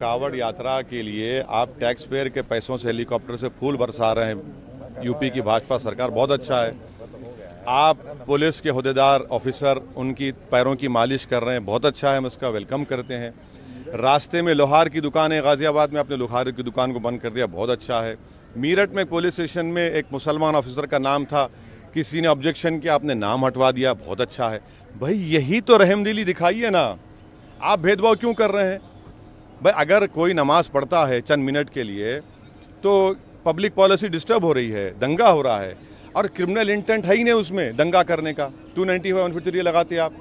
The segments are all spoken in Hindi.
कावड़ यात्रा के लिए आप टैक्स पेयर के पैसों से हेलीकॉप्टर से फूल बरसा रहे हैं। यूपी की भाजपा सरकार बहुत अच्छा है। आप पुलिस के अहदेदार ऑफिसर उनकी पैरों की मालिश कर रहे हैं। बहुत अच्छा है, हम इसका वेलकम करते हैं। रास्ते में लोहार की दुकान है, गाजियाबाद में आपने लोहार की दुकान को बंद कर दिया, बहुत अच्छा है। मीरठ में पुलिस स्टेशन में एक मुसलमान ऑफिसर का नाम था। किसी ने ऑब्जेक्शन किया, आपने नाम हटवा दिया, बहुत अच्छा है। भाई, यही तो रहमदिली दिखाई है ना। आप भेदभाव क्यों कर रहे हैं? भाई, अगर कोई नमाज़ पढ़ता है चंद मिनट के लिए तो पब्लिक पॉलिसी डिस्टर्ब हो रही है, दंगा हो रहा है। और क्रिमिनल इंटेंट है ही नहीं उसमें, दंगा करने का। Two ninety five one fifty लगाते आप।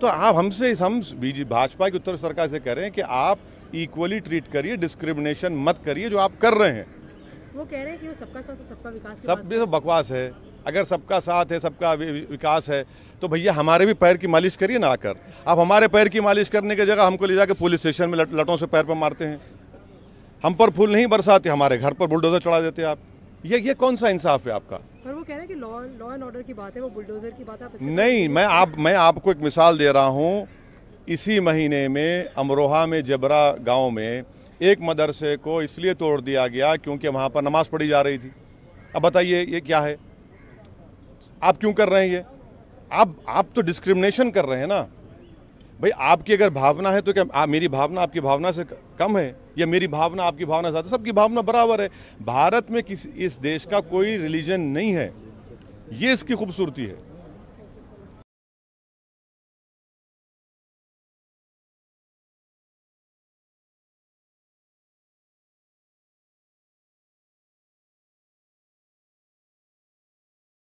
तो आप हमसे, हम बीजेपी भाजपा की उत्तर सरकार से कह रहे हैं कि आप इक्वली ट्रीट करिए डिस्क्रिमिनेशन मत करिए जो आप कर रहे हैं। वो कह रहे हैं कि वो सबका साथ सबका विकास सब बात भी तो बकवास है। अगर सबका साथ है सबका विकास है तो भैया हमारे भी पैर की मालिश करिए ना आकर। आप हमारे पैर की मालिश करने की जगह हमको ले जाकर पुलिस स्टेशन में लट, लटों से पैर पर मारते हैं। हम पर फूल नहीं बरसाते हमारे घर पर बुलडोजर चढ़ा देते आप। ये ये कौन सा इंसाफ है आपका? पर वो कह रहे हैं कि लॉ लॉ एंड ऑर्डर की बात है वो बुलडोजर की बात है आप नहीं मैं आप मैं आपको एक मिसाल दे रहा हूँ। इसी महीने में अमरोहा में जबरा गाँव में एक मदरसे को इसलिए तोड़ दिया गया क्योंकि वहाँ पर नमाज़ पढ़ी जा रही थी। अब बताइए ये क्या है? आप क्यों कर रहे हैं ये? आप आप तो डिस्क्रिमिनेशन कर रहे हैं ना। भाई आपकी अगर भावना है तो क्या आप, मेरी भावना आपकी भावना से कम है? या मेरी भावना आपकी भावना ज़्यादा? सबकी भावना बराबर है। भारत में किसी इस देश का कोई रिलीजन नहीं है। ये इसकी खूबसूरती है।